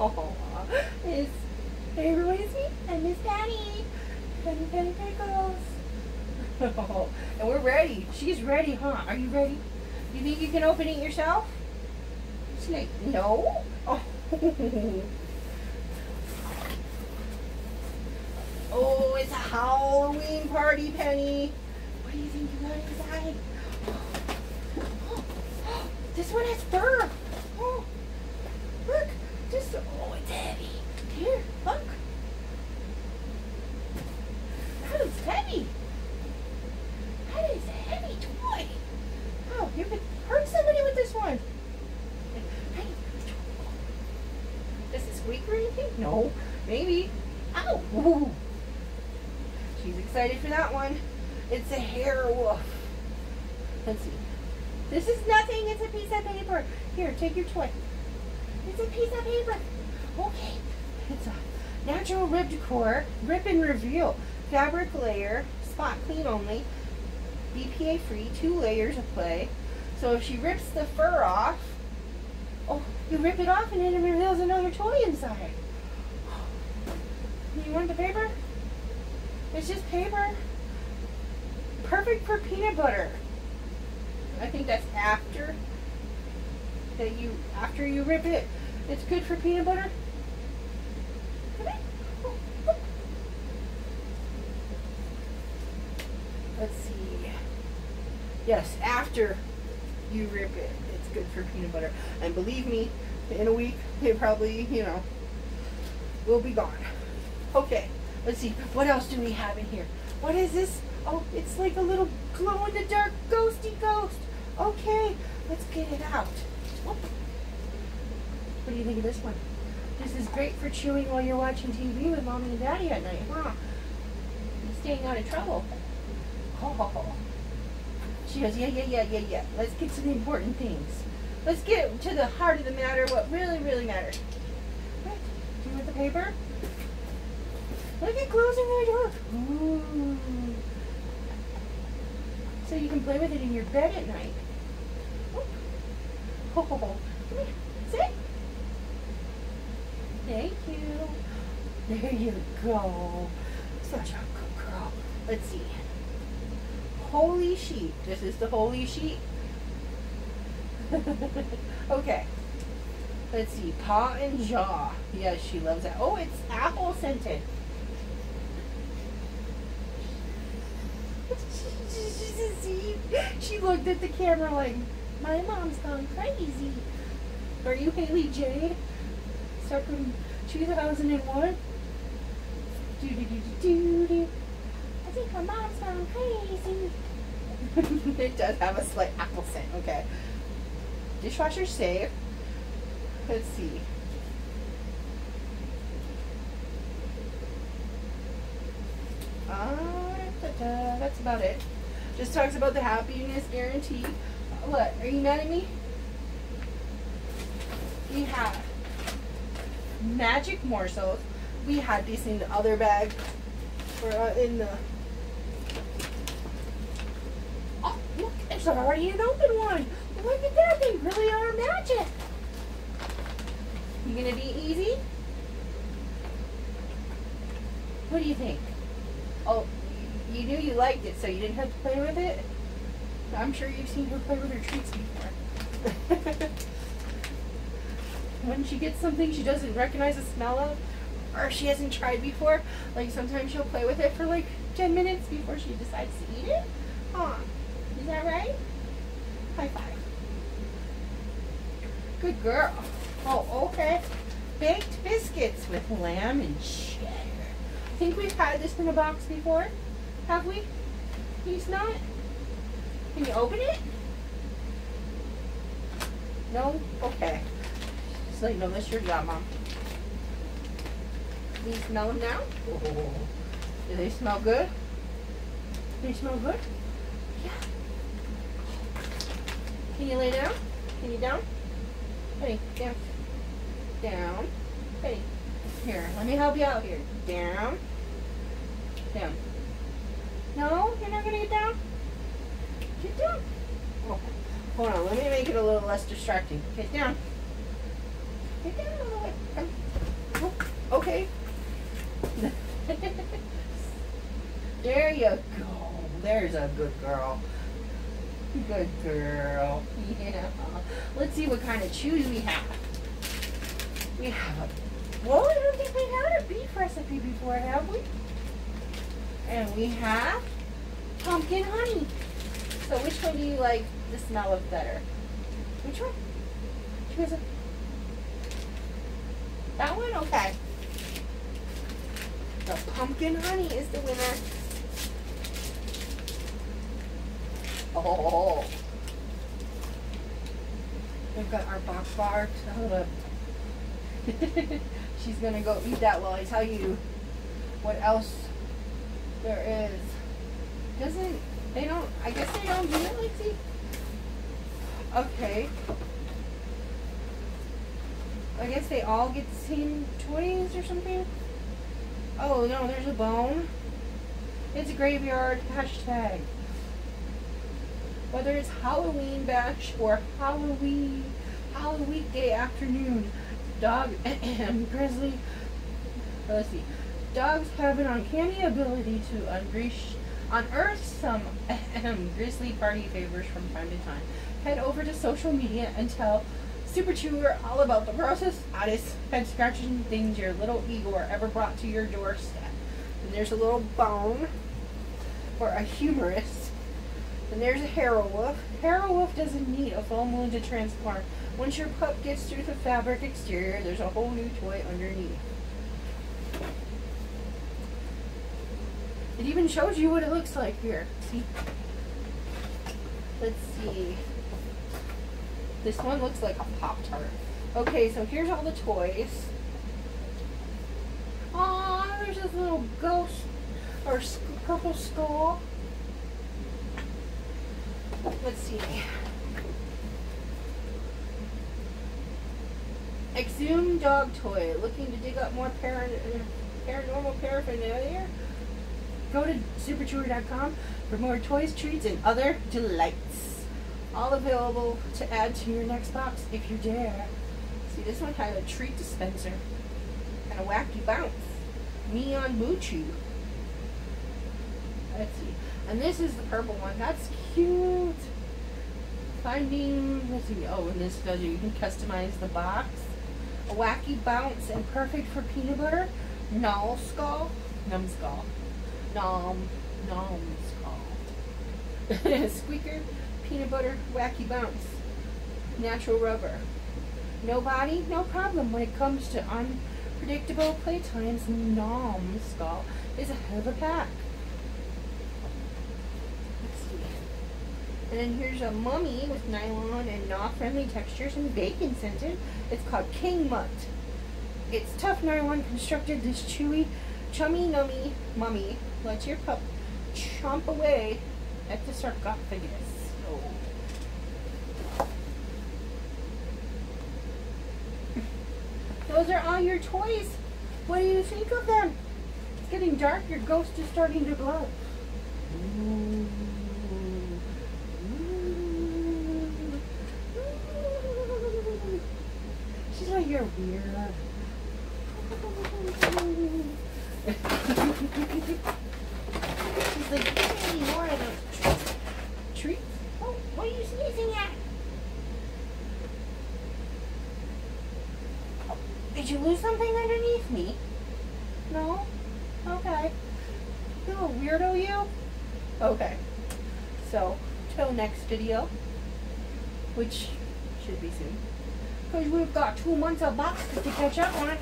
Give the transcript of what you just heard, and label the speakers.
Speaker 1: Oh, it's everybody's me and Miss Patty. Penny Penny Pickles. Oh, and we're ready. She's ready, huh? Are you ready? You think you can open it yourself? She's like, no. Oh. oh, it's a Halloween party, Penny. What do you think you got inside? This one has fur. Oh. Just, oh, it's heavy. Here, look. That is heavy. That is a heavy toy. Oh, you could hurt somebody with this one. Hey, does it squeak or anything? No, maybe. Ow! Ooh. She's excited for that one. It's a hair wolf. Let's see. This is nothing. It's a piece of paper. Here, take your toy. It's a piece of paper. Okay. It's a natural ribbed core, rip and reveal, fabric layer, spot clean only, BPA free, two layers of play. So if she rips the fur off, oh, you rip it off and it reveals another toy inside. You want the paper? It's just paper. Perfect for peanut butter. I think that's after that you after you rip it. It's good for peanut butter. Let's see. Yes, after you rip it, it's good for peanut butter. And believe me, in a week, it probably, you know, will be gone. Okay, let's see. What else do we have in here? What is this? Oh, it's like a little glow in the dark ghosty ghost. Okay, let's get it out. What do you think of this one? This is great for chewing while you're watching TV with mommy and daddy at night, huh? Staying out of trouble. Oh. She goes, yeah, yeah, yeah, yeah, yeah. Let's get to the important things. Let's get to the heart of the matter, what really, really matters. What? Do you want the paper? Look at closing the door. Ooh. So you can play with it in your bed at night. Oh, come here. Sit. Thank you. There you go. Such a good girl. Let's see. Holy sheet. This is the holy sheet. okay. Let's see. Paw and jaw. Yes, she loves that. Oh, it's apple scented. she looked at the camera like, my mom's gone crazy. Are you Haley Jade? Start from 2001? Do do do do do. I think my mom's gone crazy. it does have a slight apple scent. Okay. Dishwasher safe. Let's see. Uh, da -da, that's about it. Just talks about the happiness guarantee. What? Are you mad at me? We have magic morsels. We had these in the other bag. Or uh, in the. Oh, look! It's already an open one. Look at that! They really are magic. You gonna be easy? What do you think? Oh, you knew you liked it, so you didn't have to play with it? I'm sure you've seen her play with her treats before. when she gets something she doesn't recognize the smell of, or she hasn't tried before, like sometimes she'll play with it for like 10 minutes before she decides to eat it. Huh. Is that right? High five. Good girl. Oh, okay. Baked biscuits with lamb and cheddar. I think we've had this in a box before. Have we? He's it? Can you open it? No? Okay. So you know that's your job, Mom. Can you smell them now? Oh. Do they smell good? Do they smell good? Yeah. Can you lay down? Can you down? Hey, down. Down. Hey. Here, let me help you out here. Down. Down. No? You're not going to get down? Get down. Oh, hold on, let me make it a little less distracting. Get down. Get down. Oh, okay. there you go. There's a good girl. Good girl. Yeah. Let's see what kind of shoes we have. We have a... Well, I don't think we had a beef recipe before, have we? And we have pumpkin honey. So which one do you like the smell of better? Which one? Which? That one? Okay. The pumpkin honey is the winner. Oh. We've got our box bar. Hold up. She's gonna go eat that while I tell you what else there is. Doesn't they don't I guess they don't do it like see? Okay. I guess they all get the same toys or something? Oh no, there's a bone. It's a graveyard hashtag. Whether it's Halloween bash or Halloween Halloween weekday afternoon, dog and grizzly let's see. Dogs have an uncanny ability to unleash unearth some grizzly party favors from time to time. Head over to social media and tell Super Chewer all about the grossest, oddest, head scratching things your little Igor ever brought to your doorstep. And there's a little bone for a humorist. And there's a Harrow Wolf. Harrow Wolf doesn't need a full moon to transform. Once your pup gets through the fabric exterior, there's a whole new toy underneath. It even shows you what it looks like here. See? Let's see. This one looks like a Pop-Tart. Okay, so here's all the toys. Aw, there's this little ghost or purple skull. Let's see. Exhumed dog toy. Looking to dig up more par paranormal paraphernalia? Go to superchewer.com for more toys, treats, and other delights. All available to add to your next box if you dare. See, this one has a treat dispenser and a wacky bounce. Neon Buchu. Let's see. And this is the purple one. That's cute. Finding, let's see. Oh, and this does you can customize the box. A wacky bounce and perfect for peanut butter. Null skull. Numbskull. Nom. Numbskull. Squeaker. Peanut butter. Wacky bounce. Natural rubber. No body, no problem when it comes to unpredictable playtimes. Numbskull is a hell of a pack. And then here's a mummy with nylon and gnaw-friendly textures and bacon scented. It's called King Mutt. It's tough nylon constructed this chewy, chummy nummy mummy lets your pup chomp away at the sarcophagus. Those are all your toys. What do you think of them? It's getting dark. Your ghost is starting to glow. She's like, you're weird. She's like, give me more of those treats. Treats? Oh, what are you sneezing at? Did you lose something underneath me? No? Okay. You weirdo, you? Okay. So, till next video, which should be soon. Because we've got two months of boxes to catch up on.